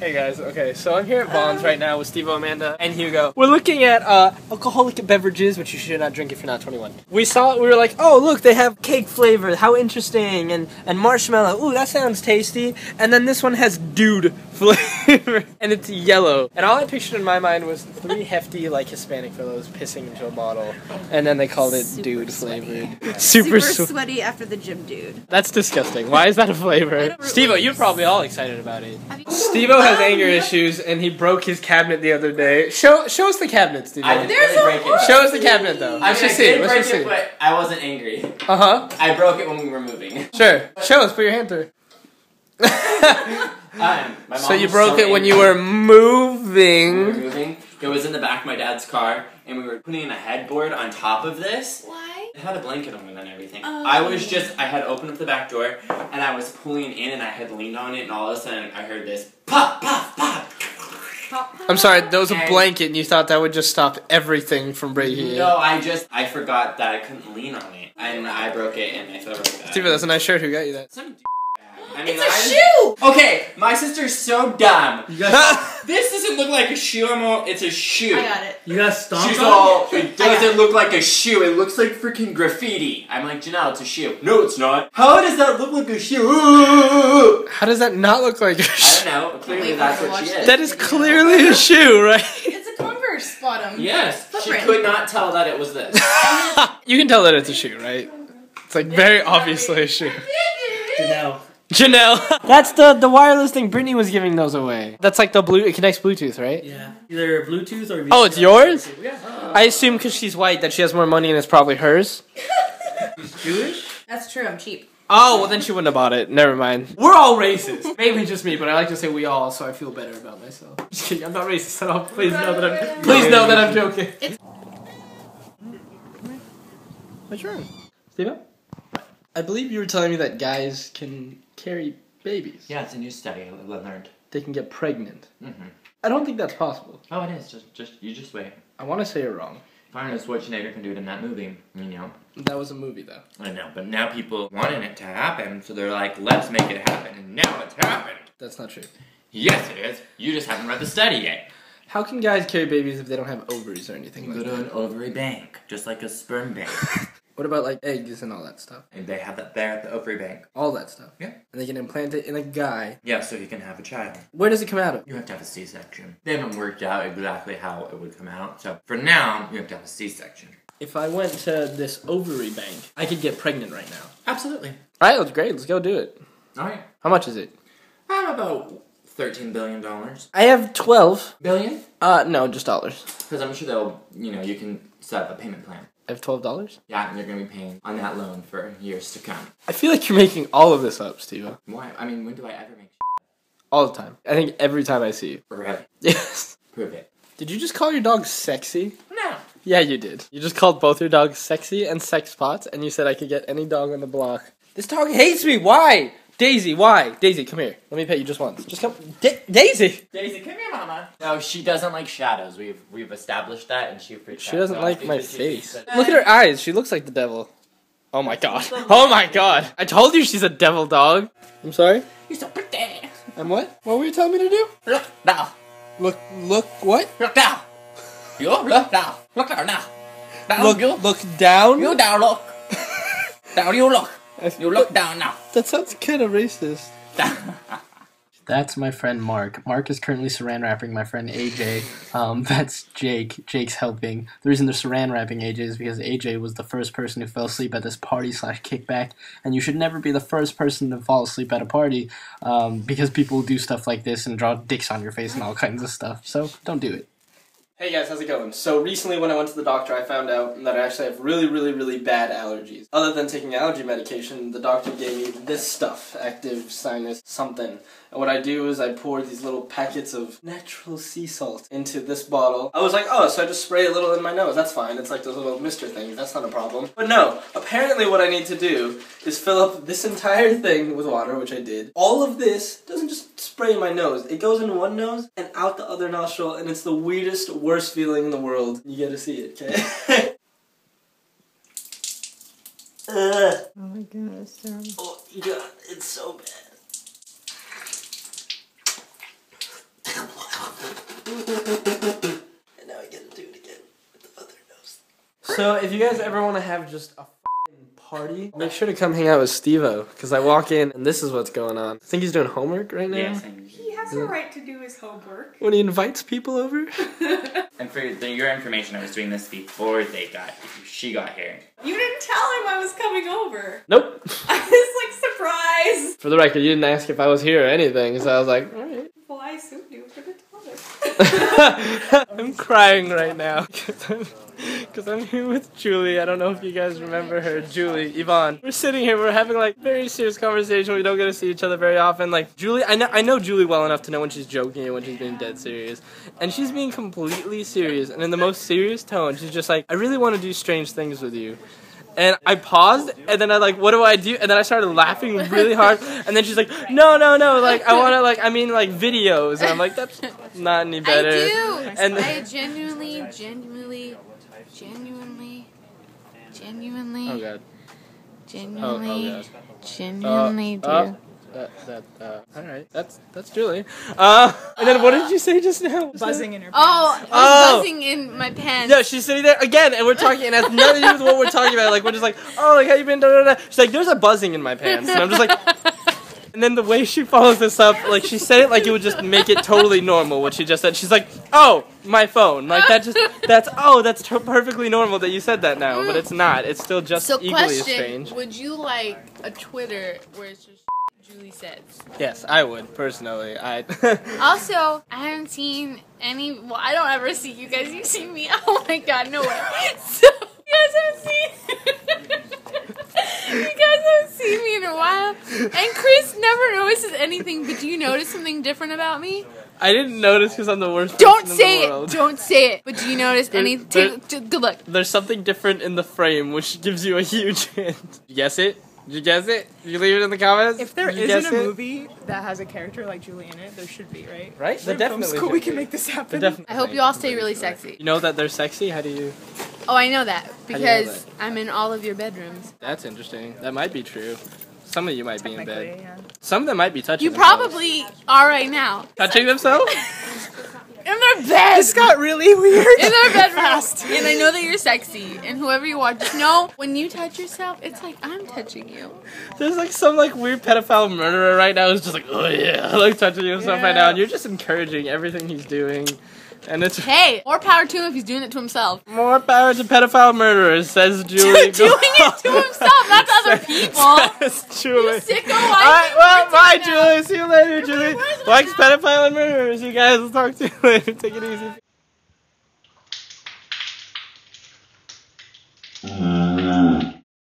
Hey guys, okay, so I'm here at Vons right now with Steve, Amanda, and Hugo. We're looking at uh, alcoholic beverages, which you should not drink if you're not 21. We saw we were like, oh look, they have cake flavor, how interesting, and, and marshmallow, ooh, that sounds tasty. And then this one has dude flavor, and it's yellow. And all I pictured in my mind was three hefty, like, Hispanic fellows pissing into a bottle, and then they called it Super dude sweaty. flavored. Super, Super, swe- sweaty after the gym dude. That's disgusting. Why is that a flavor? don't Steve, you're probably all excited about it. Have you- Steve has anger issues and he broke his cabinet the other day. Show show us the cabinet, Steve. I didn't really break it. Show us the cabinet though. I Let's mean, just I see. did Let's break just it, see. but I wasn't angry. Uh huh. I broke it when we were moving. Sure. Show us. Put your hand through. Um, so you broke so it when you were moving. We were moving. moving. It was in the back of my dad's car, and we were putting a headboard on top of this. Why? It had a blanket on it and everything. Oh. I was just, I had opened up the back door, and I was pulling in, and I had leaned on it, and all of a sudden I heard this pop, pop, pop. Pop, I'm sorry. There was a And- blanket, and you thought that would just stop everything from breaking. No, I just, I forgot that I couldn't lean on it, and I broke it, and I felt really bad. Steve, that's a nice shirt. Who got you that? Some d- I mean, It's a I- shoe! Okay, my sister's so dumb. You got This doesn't look like a shoe. I'm all, it's a shoe. I got it. you got stomped She's on? all, it doesn't look like a shoe. It looks like freaking graffiti. I'm like, Janelle, it's a shoe. No, it's not. How does that look like a shoe? How does that not look like a I shoe? I don't know. Clearly, Wait, that's what she is. That is clearly a shoe, right? It's a Converse bottom. yes, she could not tell that it was this. you can tell that it's a shoe, right? It's like very obviously a shoe. Janelle. Janelle. That's the the wireless thing. Brittany was giving those away. That's like the blue. It connects Bluetooth, right? Yeah. Either Bluetooth or. Oh, it's yours? Yeah. I assume because she's white that she has more money and it's probably hers. Jewish? That's true, I'm cheap. Oh, well then she wouldn't have bought it. Never mind. We're all racist. Maybe just me, but I like to say we all, so I feel better about myself. Just kidding. I'm not racist at all. Please know that I'm. Please know that I'm joking. What's wrong, Steven? I believe you were telling me that guys can carry babies. Yeah, it's a new study I learned. They can get pregnant. Mm-hmm. I don't think that's possible. Oh, it is. Just, just you just wait. I want to say you're wrong. Arnold Schwarzenegger can do it in that movie. You know. That was a movie, though. I know, but now people wanting it to happen, so they're like, let's make it happen, and now it's happened. That's not true. Yes, it is. You just haven't read the study yet. How can guys carry babies if they don't have ovaries or anything Go like to that? an ovary bank, just like a sperm bank. What about like eggs and all that stuff? and they have that there at the ovary bank. All that stuff. Yeah. And they can implant it in a guy. Yeah, so you can have a child. Where does it come out of? You have to have a C-section. They haven't worked out exactly how it would come out, so for now, you have to have a C-section. If I went to this ovary bank, I could get pregnant right now. Absolutely. All right, that's great. Let's go do it. All right. How much is it? I have about thirteen billion dollars. I have twelve. Billion? Uh, no, just dollars. Because I'm sure they'll, you know, you can set up a payment plan. I have twelve dollars. Yeah, and you're gonna be paying on that loan for years to come. I feel like you're making all of this up, Steve. Why? I mean, when do I ever make? All the time. I think every time I see you. Really? Yes. Prove it. Did you just call your dog sexy? No. Yeah, you did. You just called both your dogs sexy and sex pots, and you said I could get any dog on the block. This dog hates me. Why? Daisy, why? Daisy, come here. Let me pet you just once. Just come. Da- Daisy. Daisy, come here, mama. No, she doesn't like shadows. We've we've established that, and she freaks She doesn't I like my face. Look at her eyes. She looks like the devil. Oh my god. Oh my god. I told you she's a devil dog. I'm sorry. You're so pretty. And what? What were you telling me to do? Look now. Look. Look. What? Look now. You look now. Look down now. Down Look. you. Look down. You down look. down you look. You look down now. That sounds kind of racist. That's my friend Mark. Mark is currently saran wrapping my friend AJ. Um, that's Jake. Jake's helping. The reason they're saran wrapping AJ is because AJ was the first person who fell asleep at this party slash kickback, and you should never be the first person to fall asleep at a party, um, because people do stuff like this and draw dicks on your face and all kinds of stuff. So don't do it. Hey guys, how's it going? So recently when I went to the doctor, I found out that I actually have really, really, really bad allergies. Other than taking allergy medication, the doctor gave me this stuff, active sinus something. And what I do is I pour these little packets of natural sea salt into this bottle. I was like, oh, so I just spray a little in my nose. That's fine. It's like those little mister things. That's not a problem. But no, apparently what I need to do is fill up this entire thing with water, which I did. All of this doesn't just spray in my nose. It goes in one nose and out the other nostril, and it's the weirdest, worst feeling in the world. You gotta see it, okay? Ugh. Oh my god, that's terrible. Oh, God, it's so bad. So if you guys ever want to have just a f***ing party, make sure to come hang out with Stevo. Because I walk in and this is what's going on. I think he's doing homework right now. Yes. He has a right to do his homework. When he invites people over. And for the, your information, I was doing this before they got she got here. You didn't tell him I was coming over. Nope. I was like, surprise! For the record, you didn't ask if I was here or anything, so I was like, alright. Well, I assumed you were gonna. I'm crying right now. Because I'm here with Julie. I don't know if you guys remember her. Julie, Yvonne. We're sitting here. We're having like very serious conversation. We don't get to see each other very often. Like Julie, I know I know Julie well enough to know when she's joking and when she's being dead serious. And she's being completely serious. And in the most serious tone, she's just like, I really want to do strange things with you. And I paused, and then I like, what do I do? And then I started laughing really hard. And then she's like, no, no, no, like I want to, like, I mean, like videos. And I'm like, that's not any better. I do. And I genuinely, genuinely, genuinely, genuinely, oh god. genuinely, God. genuinely do. uh, that, that, uh, all right, that's that's Julie. Uh, and then what did you say just now? buzzing in her oh, I Oh. buzzing in my pants. Yeah, she's sitting there again, and we're talking, and it has nothing to do with what we're talking about. Like we're just like, oh, like how you been? Da, da, da. She's like, there's a buzzing in my pants, and I'm just like. And then the way she follows this up, like she said it like it would just make it totally normal what she just said. She's like, "Oh, my phone." Like that just that's oh, that's t- perfectly normal that you said that now, but it's not. It's still just So, equally question: strange. Would you like a Twitter where it's just Julie says? Yes, I would personally. I Also, I haven't seen any. Well, I don't ever see you guys. You see me? Oh my god, no way. So you guys haven't seen. you guys haven't seen me in a while, and Chris never notices anything. But do you notice something different about me? I didn't notice because I'm the worst. Don't person say in the it. Don't say it. But do you notice There- any? there- Take, good luck. There's something different in the frame, which gives you a huge hint. Guess it? Did you guess it? Did you leave it in the comments? If there you isn't a it? movie that has a character like Julie in it, there should be, right? Right? We're There definitely school, we can make this happen. definitely- I hope you all stay really sexy. You know that they're sexy? How do you? Oh, I know that do you know because that? I'm in all of your bedrooms. That's interesting. That might be true. Some of you might be in bed. yeah. Some of them might be touching. You themselves. probably are right now. touching themselves. In their bed. This got really weird. in their bedroom. Fast. And I know that you're sexy. And whoever you are, just know when you touch yourself, it's like I'm touching you. There's like some like weird pedophile murderer right now who's just like, oh yeah, I like touching himself right now, and you're just encouraging everything he's doing, and it's Hey, more power to him if he's doing it to himself. more power to pedophile murderers, says Julie. doing it to himself, not to other people. That's Julie. You sicko. Well, bye, now. Julie. See you later, Julie. Likes pedophile and murderers. You guys, we'll talk to you later. Take it easy.